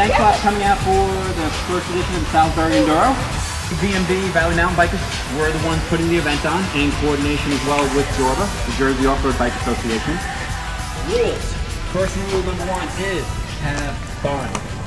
Thanks a lot for coming out for the first edition of the Salisbury Enduro. VMB Valley Mountain Bikers were the ones putting the event on in coordination as well with Jorba, the Jersey Off-Road Bike Association. Rules. First rule number one is have fun.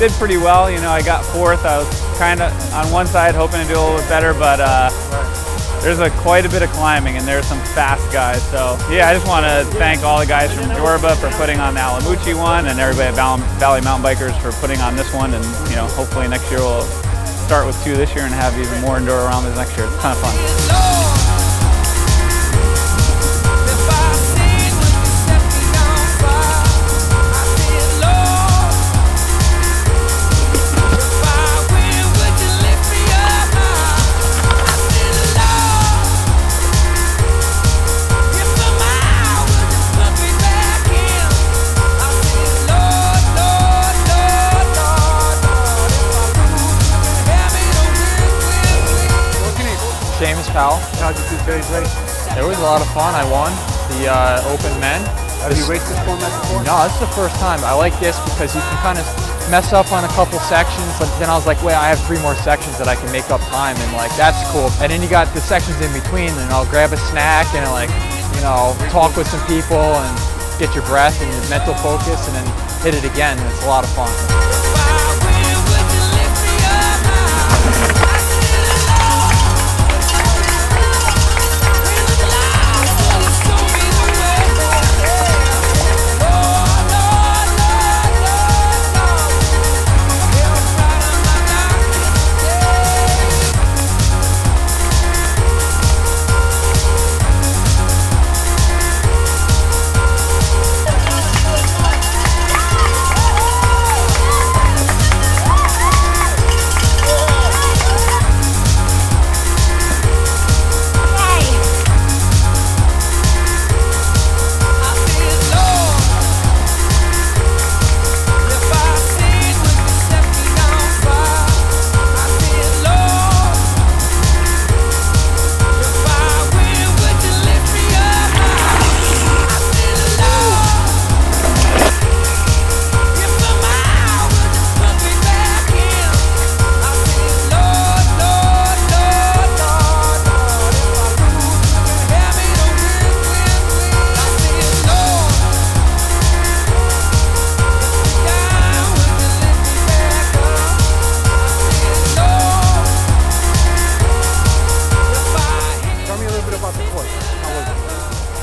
Did pretty well. You know, I got fourth. I was kind of on one side hoping to do a little bit better, but uh, there's a, quite a bit of climbing and there's some fast guys. So yeah, I just want to thank all the guys from Jorba for putting on the Allamuchy one and everybody at Valley Mountain Bikers for putting on this one. And you know, hopefully next year we'll start with two this year and have even more enduro around this next year. It's kind of fun. James How'd you race? It was a lot of fun. I won the uh, Open Men. Have this, you raced this format before? No, this is the first time. I like this because you can kind of mess up on a couple sections, but then I was like, wait, I have three more sections that I can make up time, and like that's cool. And then you got the sections in between, and I'll grab a snack and like, you know, talk with some people and get your breath and your mental focus, and then hit it again. And it's a lot of fun.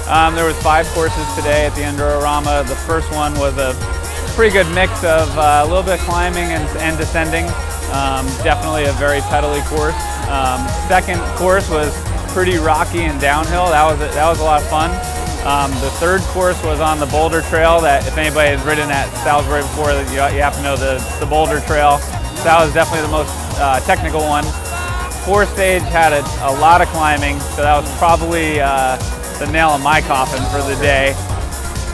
Um, there was five courses today at the Endurorama. The first one was a pretty good mix of uh, a little bit of climbing and, and descending. Um, definitely a very pedally course. Um, second course was pretty rocky and downhill. That was a, that was a lot of fun. Um, the third course was on the Boulder Trail. That if anybody has ridden at Salisbury before, you, you have to know the, the Boulder Trail. So that was definitely the most uh, technical one. Fourth stage had a, a, lot of climbing, so that was probably uh, the nail in my coffin for the day.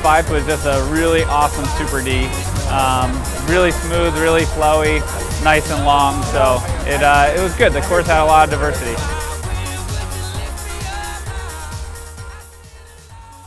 Five was just a really awesome Super D. Um, really smooth, really flowy, nice and long. So it, uh, it was good. The course had a lot of diversity.